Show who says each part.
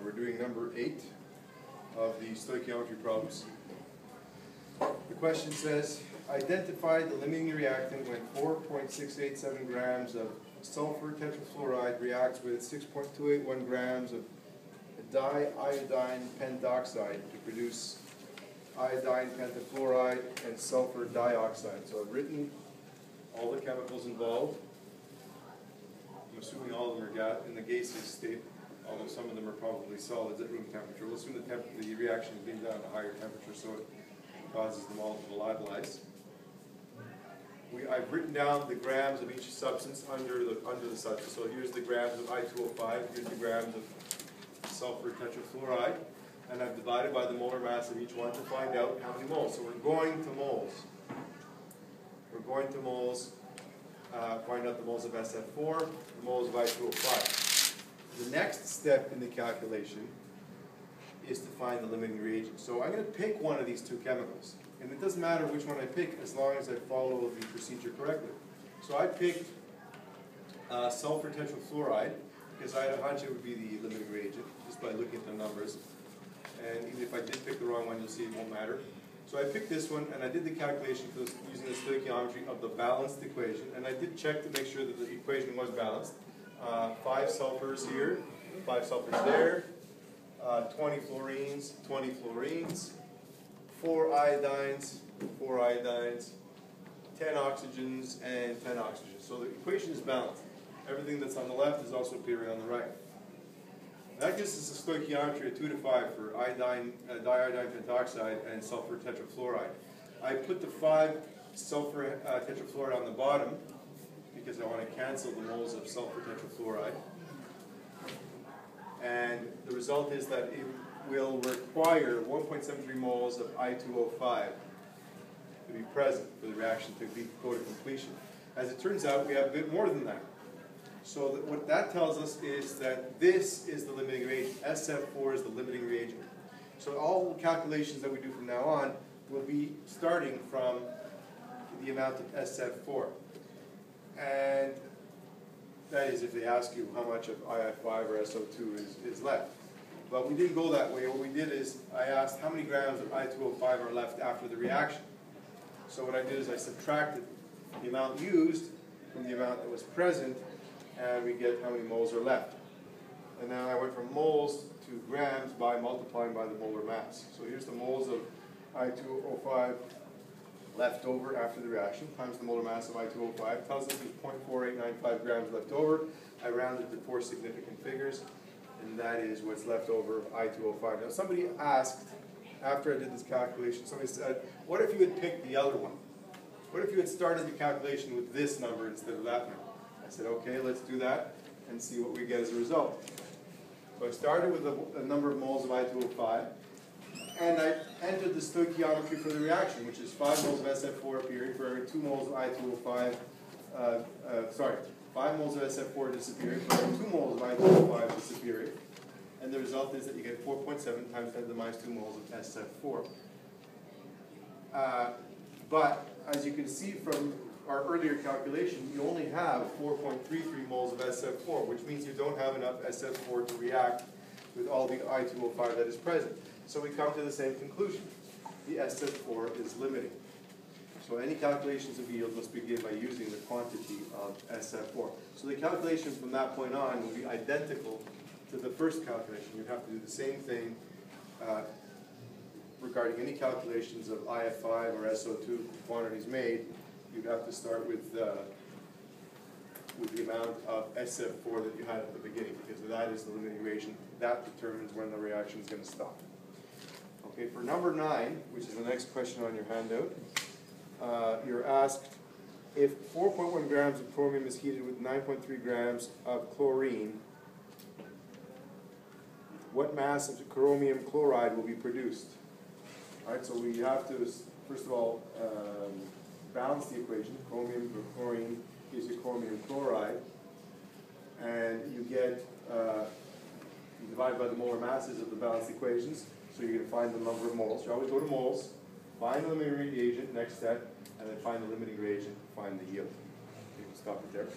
Speaker 1: or we're doing number eight of the stoichiometry problems. The question says, identify the limiting reactant when four point six eight seven grams of sulfur tetrafluoride reacts with six point two eight one grams of diiodine pentoxide to produce iodine pentafluoride and sulfur dioxide. So I've written all the chemicals involved. I'm assuming all of them are in the gaseous state, although some of them are probably solids at room temperature. We'll assume the, temp the reaction is being done at a higher temperature, so it causes them all to volatilize. We, I've written down the grams of each substance under the under the substance. So here's the grams of I2O5, here's the grams of sulfur tetrafluoride, and I've divided by the molar mass of each one to find out how many moles. So we're going to moles. We're going to moles, uh, find out the moles of SF4, the moles of I2O5. The next step in the calculation is to find the limiting reagent. So I'm going to pick one of these two chemicals. And it doesn't matter which one I pick as long as I follow the procedure correctly. So I picked uh, sulfur tetrafluoride because I had a hunch it would be the limiting reagent just by looking at the numbers. And even if I did pick the wrong one, you'll see it won't matter. So I picked this one and I did the calculation the, using the stoichiometry of the balanced equation. And I did check to make sure that the equation was balanced. Uh, five sulfurs here, five sulfurs there, uh, 20 fluorines, 20 fluorines, four iodines, four iodines, 10 oxygens, and 10 oxygens. So the equation is balanced. Everything that's on the left is also appearing on the right. That gives us a stoichiometry of 2 to 5 for iodine, uh, diiodine pentoxide and sulfur tetrafluoride. I put the 5 sulfur uh, tetrafluoride on the bottom because I want to cancel the moles of sulfur tetrafluoride. And the result is that it will require 1.73 moles of I2O5 to be present for the reaction to be, go to completion. As it turns out, we have a bit more than that. So that what that tells us is that this is the limiting reagent. SF4 is the limiting reagent. So all calculations that we do from now on will be starting from the amount of SF4. And that is if they ask you how much of IF5 or SO2 is, is left. But we didn't go that way. What we did is I asked how many grams of I2O5 are left after the reaction. So what I did is I subtracted the amount used from the amount that was present, and we get how many moles are left. And then I went from moles to grams by multiplying by the molar mass. So here's the moles of I2O5 left over after the reaction times the molar mass of I2O5 tells us there's 0.4895 grams left over. I rounded to four significant figures, and that is what's left over of I2O5. Now somebody asked, after I did this calculation, somebody said, what if you had picked the other one? What if you had started the calculation with this number instead of that number? I said, okay, let's do that and see what we get as a result. So I started with a, a number of moles of I2O5, and I entered the stoichiometry for the reaction, which is 5 moles of SF4 appearing for every 2 moles of I2O5, uh, uh, sorry, 5 moles of SF4 disappearing for every 2 moles of I2O5 disappearing. And the result is that you get 4.7 times 10 to the minus 2 moles of SF4. Uh, but as you can see from our earlier calculation, you only have 4.33 moles of SF4, which means you don't have enough SF4 to react with all the I2O5 that is present. So we come to the same conclusion. The SF4 is limiting. So any calculations of yield must be begin by using the quantity of SF4. So the calculation from that point on will be identical to the first calculation. You have to do the same thing uh, regarding any calculations of IF5 or SO2 quantities made. You'd have to start with uh, with the amount of SF4 that you had at the beginning, because that is the limiting reagent. That determines when the reaction is going to stop. Okay, for number nine, which is the next question on your handout, uh, you're asked if 4.1 grams of chromium is heated with 9.3 grams of chlorine, what mass of chromium chloride will be produced? All right, so we have to, first of all, um, balance the equation. Chromium or chlorine gives you chromium chloride, and you get, uh, you divide by the molar masses of the balanced equations, so you're going to find the number of moles. You always go to moles, find the limiting reagent, next step, and then find the limiting reagent, find the yield. You stop it there.